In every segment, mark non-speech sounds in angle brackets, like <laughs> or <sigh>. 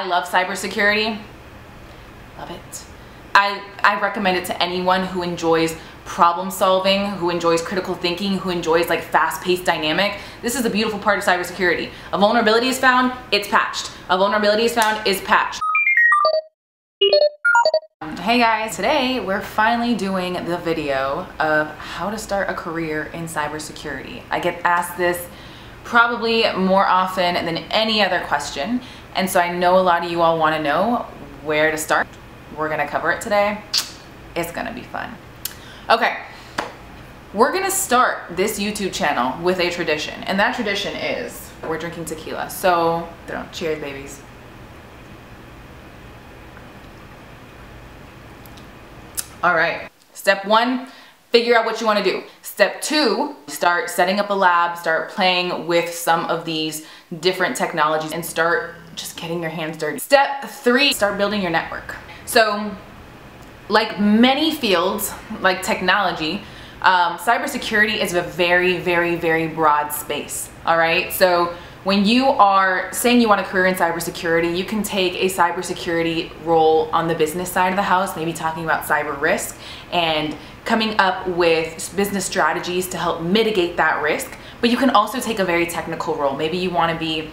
I love cybersecurity. Love it. I, I recommend it to anyone who enjoys problem solving, who enjoys critical thinking, who enjoys like fast-paced dynamic. This is a beautiful part of cybersecurity. A vulnerability is found, it's patched. A vulnerability is found, is patched. Hey guys, today we're finally doing the video of how to start a career in cybersecurity. I get asked this probably more often than any other question. And so I know a lot of you all wanna know where to start. We're gonna cover it today. It's gonna be fun. Okay, we're gonna start this YouTube channel with a tradition, and that tradition is we're drinking tequila. So, cheers, babies. All right, step one, figure out what you wanna do. Step two, start setting up a lab, start playing with some of these different technologies and start just getting your hands dirty. Step three, start building your network. So like many fields, like technology, um, cybersecurity is a very, very, very broad space, all right? So when you are saying you want a career in cybersecurity, you can take a cybersecurity role on the business side of the house, maybe talking about cyber risk and coming up with business strategies to help mitigate that risk. But you can also take a very technical role. Maybe you want to be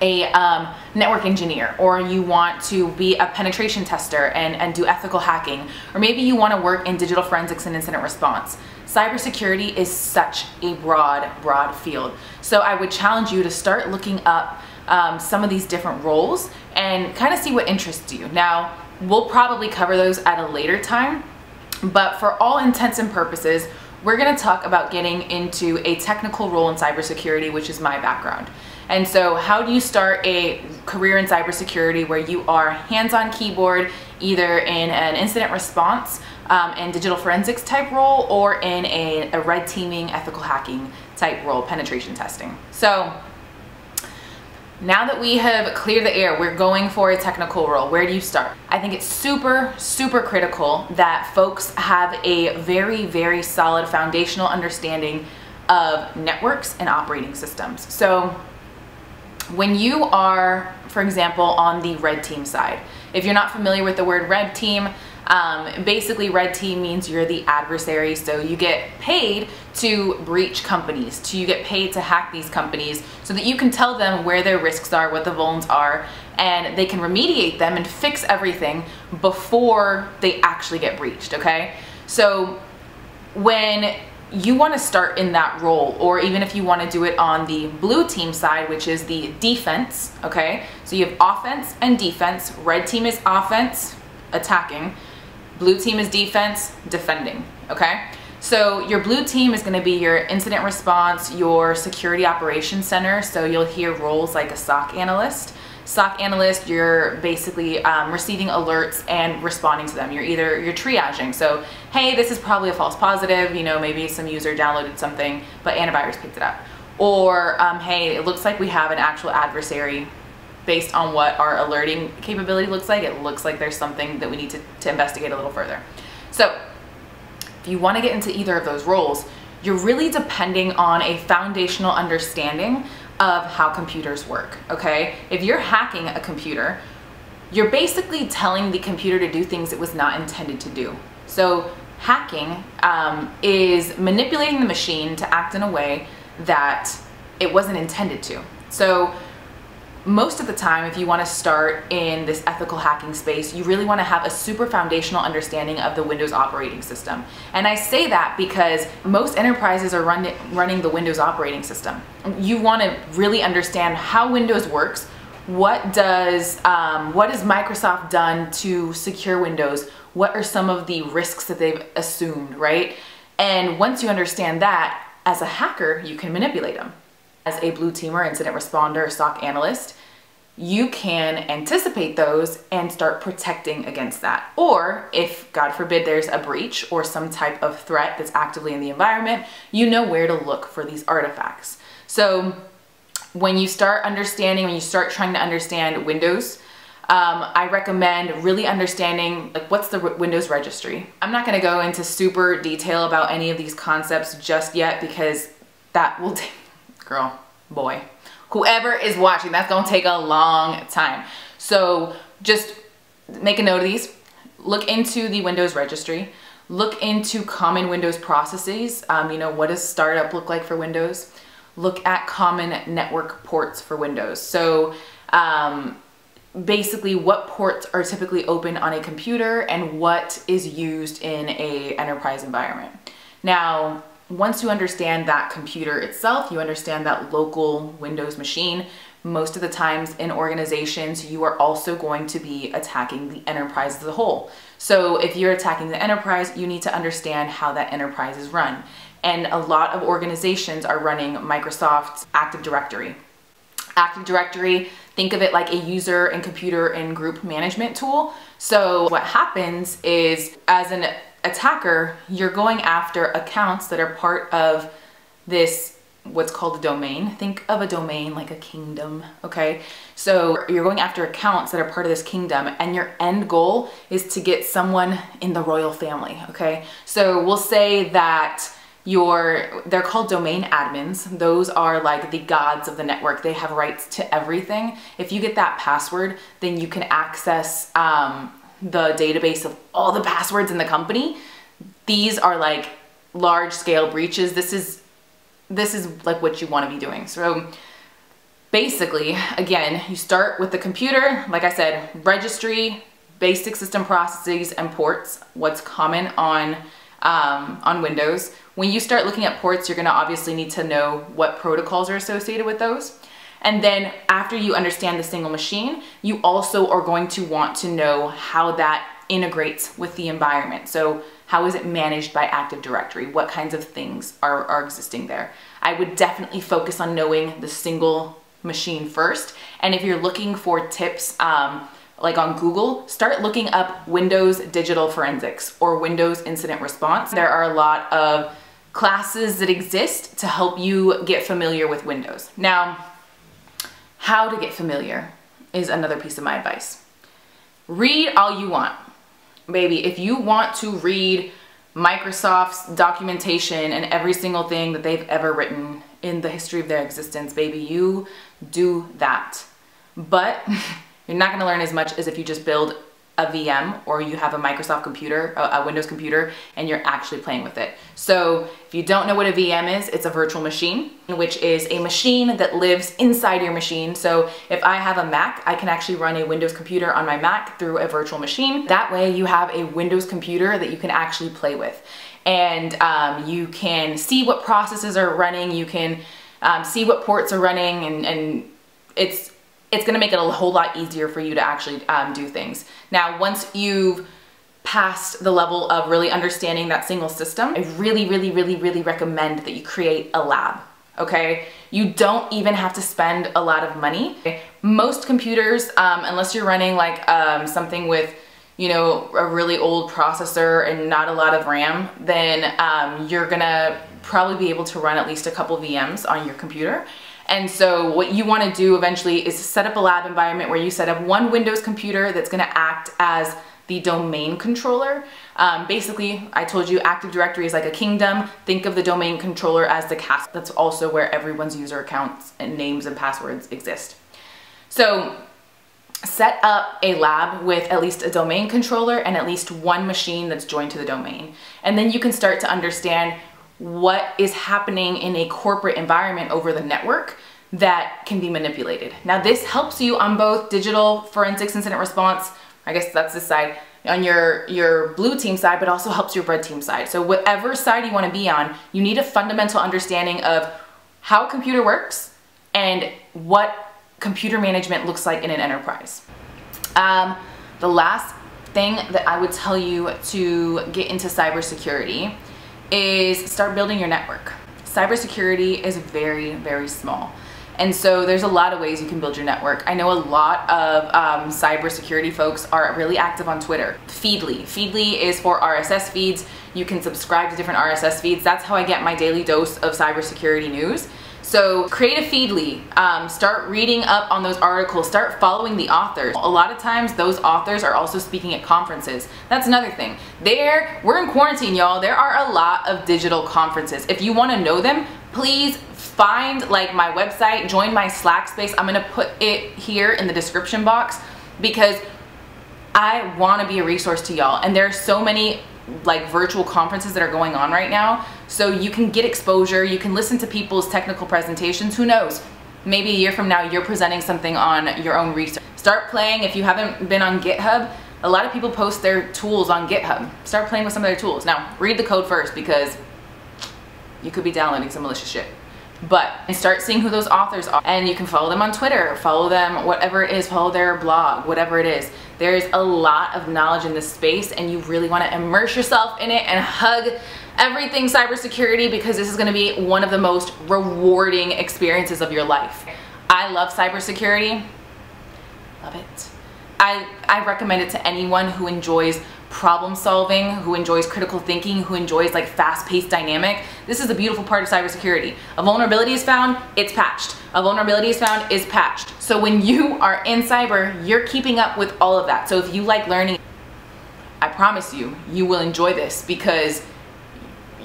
a um, network engineer or you want to be a penetration tester and, and do ethical hacking or maybe you want to work in digital forensics and incident response. Cybersecurity is such a broad, broad field. So I would challenge you to start looking up um, some of these different roles and kind of see what interests you. Now, we'll probably cover those at a later time, but for all intents and purposes, we're gonna talk about getting into a technical role in cybersecurity, which is my background. And so how do you start a career in cybersecurity where you are hands-on keyboard, either in an incident response um, and digital forensics type role or in a, a red teaming ethical hacking type role, penetration testing. So now that we have cleared the air, we're going for a technical role. Where do you start? I think it's super, super critical that folks have a very, very solid foundational understanding of networks and operating systems. So when you are, for example, on the red team side, if you're not familiar with the word red team, um, basically red team means you're the adversary. So you get paid to breach companies, to you get paid to hack these companies so that you can tell them where their risks are, what the vulns are, and they can remediate them and fix everything before they actually get breached, okay? So when you want to start in that role or even if you want to do it on the blue team side which is the defense okay so you have offense and defense red team is offense attacking blue team is defense defending okay so your blue team is going to be your incident response your security operations center so you'll hear roles like a SOC analyst SOC analyst, you're basically um, receiving alerts and responding to them. You're either, you're triaging. So, hey, this is probably a false positive, you know, maybe some user downloaded something, but antivirus picked it up. Or, um, hey, it looks like we have an actual adversary based on what our alerting capability looks like. It looks like there's something that we need to, to investigate a little further. So, if you wanna get into either of those roles, you're really depending on a foundational understanding of how computers work, okay? If you're hacking a computer, you're basically telling the computer to do things it was not intended to do. So hacking um, is manipulating the machine to act in a way that it wasn't intended to. So most of the time, if you want to start in this ethical hacking space, you really want to have a super foundational understanding of the Windows operating system. And I say that because most enterprises are run running the Windows operating system. You want to really understand how Windows works, what does um, what has Microsoft done to secure Windows, what are some of the risks that they've assumed, right? And once you understand that, as a hacker, you can manipulate them as a blue teamer, incident responder, SOC analyst, you can anticipate those and start protecting against that. Or if, God forbid, there's a breach or some type of threat that's actively in the environment, you know where to look for these artifacts. So when you start understanding, when you start trying to understand Windows, um, I recommend really understanding like what's the Windows registry. I'm not gonna go into super detail about any of these concepts just yet because that will <laughs> take girl, boy, whoever is watching, that's gonna take a long time. So just make a note of these. Look into the Windows registry. Look into common Windows processes. Um, you know, what does startup look like for Windows? Look at common network ports for Windows. So um, basically what ports are typically open on a computer and what is used in a enterprise environment. Now, once you understand that computer itself, you understand that local Windows machine, most of the times in organizations, you are also going to be attacking the enterprise as a whole. So if you're attacking the enterprise, you need to understand how that enterprise is run. And a lot of organizations are running Microsoft's Active Directory. Active Directory, think of it like a user and computer and group management tool. So what happens is as an attacker, you're going after accounts that are part of this what's called a domain. Think of a domain like a kingdom, okay? So you're going after accounts that are part of this kingdom and your end goal is to get someone in the royal family, okay? So we'll say that your they're called domain admins those are like the gods of the network they have rights to everything if you get that password then you can access um, the database of all the passwords in the company these are like large scale breaches. This is this is like what you want to be doing. So basically again you start with the computer like i said registry basic system processes and ports what's common on um, on windows. When you start looking at ports, you're gonna obviously need to know what protocols are associated with those. And then after you understand the single machine, you also are going to want to know how that integrates with the environment. So how is it managed by Active Directory? What kinds of things are, are existing there? I would definitely focus on knowing the single machine first. And if you're looking for tips, um, like on Google, start looking up Windows Digital Forensics or Windows Incident Response. There are a lot of classes that exist to help you get familiar with Windows. Now, how to get familiar is another piece of my advice. Read all you want. Baby, if you want to read Microsoft's documentation and every single thing that they've ever written in the history of their existence, baby, you do that. But <laughs> you're not gonna learn as much as if you just build a VM or you have a Microsoft computer, a, Windows computer, and you're actually playing with it. So if you don't know what a VM is, it's a virtual machine, which is a machine that lives inside your machine. So if I have a Mac, I can actually run a Windows computer on my Mac through a virtual machine. That way you have a Windows computer that you can actually play with. And um, you can see what processes are running, you can um, see what ports are running, and, and it's it's gonna make it a whole lot easier for you to actually um, do things. Now, once you've passed the level of really understanding that single system, I really, really, really, really recommend that you create a lab, okay? You don't even have to spend a lot of money. Most computers, um, unless you're running like um, something with you know, a really old processor and not a lot of RAM, then um, you're gonna probably be able to run at least a couple VMs on your computer. And so what you wanna do eventually is set up a lab environment where you set up one Windows computer that's gonna act as the domain controller. Um, basically, I told you Active Directory is like a kingdom. Think of the domain controller as the castle. That's also where everyone's user accounts and names and passwords exist. So set up a lab with at least a domain controller and at least one machine that's joined to the domain. And then you can start to understand what is happening in a corporate environment over the network that can be manipulated. Now this helps you on both digital forensics incident response, I guess that's this side, on your, your blue team side, but also helps your red team side. So whatever side you wanna be on, you need a fundamental understanding of how a computer works and what computer management looks like in an enterprise. Um, the last thing that I would tell you to get into cybersecurity is start building your network. Cybersecurity is very, very small. And so there's a lot of ways you can build your network. I know a lot of um, cybersecurity folks are really active on Twitter. Feedly. Feedly is for RSS feeds. You can subscribe to different RSS feeds. That's how I get my daily dose of cybersecurity news. So create a Feedly, um, start reading up on those articles, start following the authors. A lot of times those authors are also speaking at conferences. That's another thing. There, we're in quarantine y'all, there are a lot of digital conferences. If you wanna know them, please find like my website, join my Slack space. I'm gonna put it here in the description box. because I want to be a resource to y'all. And there are so many like virtual conferences that are going on right now. So you can get exposure, you can listen to people's technical presentations. Who knows? Maybe a year from now you're presenting something on your own research. Start playing if you haven't been on GitHub. A lot of people post their tools on GitHub. Start playing with some of their tools. Now, read the code first because you could be downloading some malicious shit but start seeing who those authors are and you can follow them on Twitter, follow them, whatever it is, follow their blog, whatever it is. There's a lot of knowledge in this space and you really wanna immerse yourself in it and hug everything cybersecurity because this is gonna be one of the most rewarding experiences of your life. I love cybersecurity, love it. I, I recommend it to anyone who enjoys problem solving, who enjoys critical thinking, who enjoys like fast-paced dynamic. This is the beautiful part of cybersecurity. A vulnerability is found, it's patched. A vulnerability is found, is patched. So when you are in cyber, you're keeping up with all of that. So if you like learning, I promise you, you will enjoy this because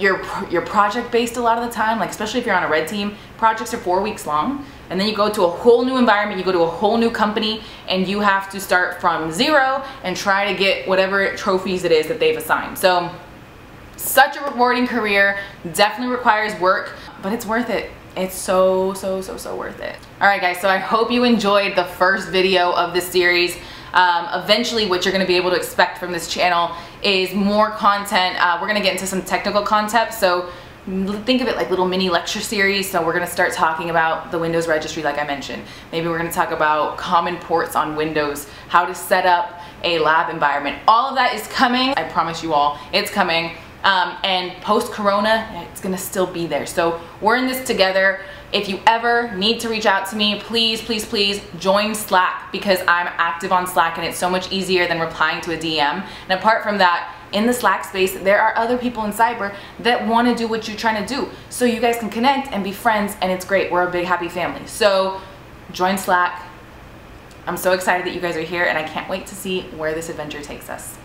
you're, you're project based a lot of the time, like especially if you're on a red team, projects are four weeks long and then you go to a whole new environment, you go to a whole new company and you have to start from zero and try to get whatever trophies it is that they've assigned. So such a rewarding career, definitely requires work, but it's worth it. It's so, so, so, so worth it. All right guys, so I hope you enjoyed the first video of this series. Um, eventually what you're going to be able to expect from this channel is more content. Uh, we're going to get into some technical concepts. So think of it like little mini lecture series. So we're going to start talking about the Windows registry like I mentioned. Maybe we're going to talk about common ports on Windows, how to set up a lab environment. All of that is coming. I promise you all, it's coming. Um, and post-corona, it's gonna still be there. So we're in this together. If you ever need to reach out to me, please, please, please join Slack because I'm active on Slack and it's so much easier than replying to a DM. And apart from that, in the Slack space, there are other people in cyber that want to do what you're trying to do. So you guys can connect and be friends and it's great. We're a big happy family. So join Slack. I'm so excited that you guys are here and I can't wait to see where this adventure takes us.